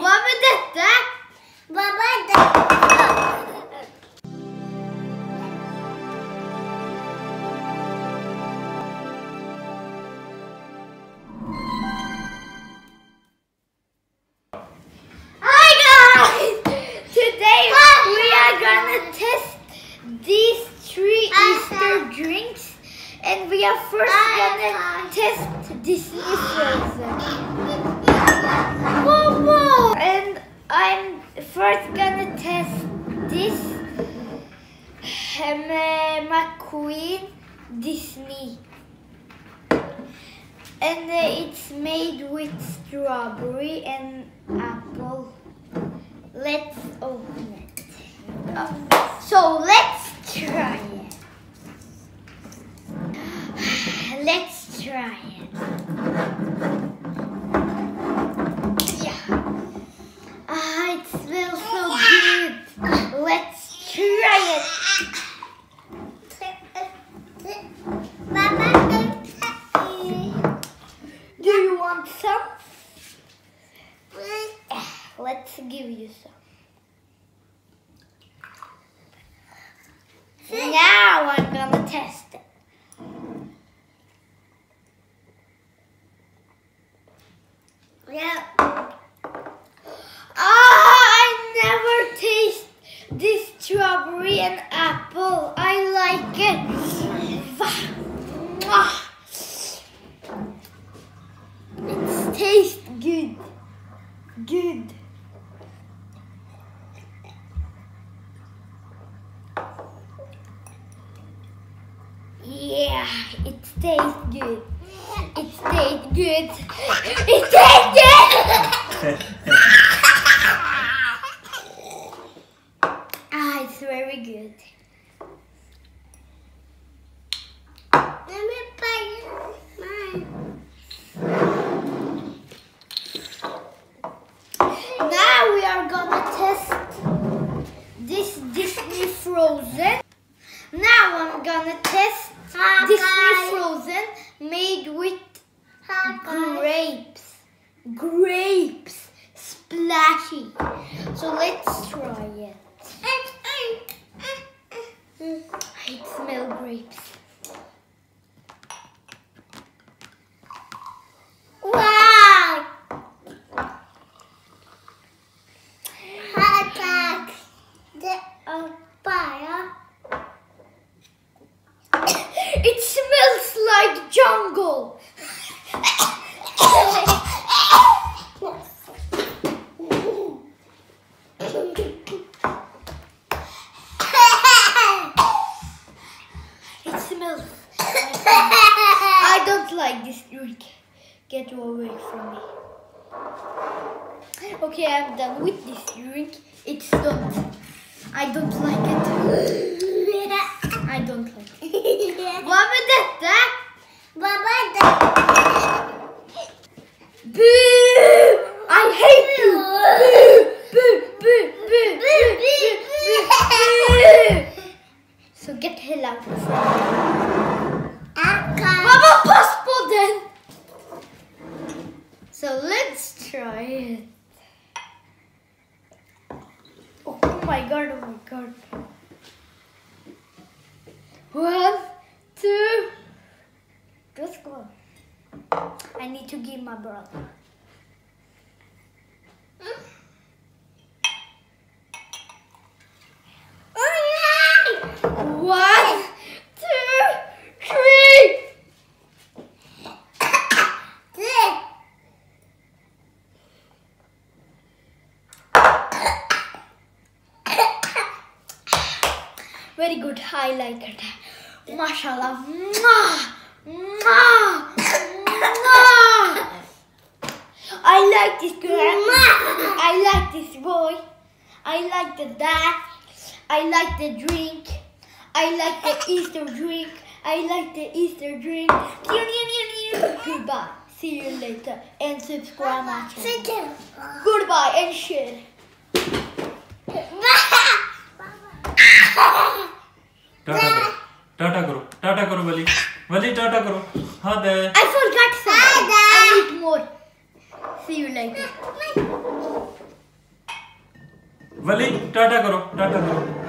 Hva med dette? Hva var det? Hi guys! Today we are gonna test these three Easter drinks and we are first gonna test Disney Frozen. McQueen Disney. And it's made with strawberry and apple. Let's open it. Oh, so let's try it. Let's try it. Yeah. Ah, it smells so good. Let's try it. Do you want some? Let's give you some. Now I'm gonna test it. Yeah. Ah, I never taste this strawberry and apple. I like it. It tastes good. Good. Yeah, it tastes good. It tastes good. It tastes good. ah, it's very good. Let me buy mine. Now we are gonna test this Disney Frozen. Now I'm gonna test Hi, Disney guys. Frozen made with grapes. Grapes. Splashy. So let's try it. I smell grapes. Wow! Hot dog. The uh, fire. It smells It smells. I don't like this drink. Get away from me. Okay, I'm done with this drink. It's done. I don't like it. I don't like it. Hva med dette? Hva var det? Boo! I hate you! Boo! Boo! Boo! Boo! Boo! Boo! Boo! So get hell out of here. Akka. Mamma, pass på den! So let's try it. Oh my god, oh my god. One, two, let's go. I need to give my brother. One, two, three. Very good. I like it. Mashallah. Mwah! Mwah! Mwah! I like this girl. I like this boy. I like the dad. I like the drink. I like the Easter drink. I like the Easter drink. Goodbye. See you later. And subscribe my channel. Goodbye and share. Tata करो। टाटा करो। टाटा करो वली वली टाटा करो। हाँ दे। I forget some I I need more see you like वली टाटा करो। टाटा करो।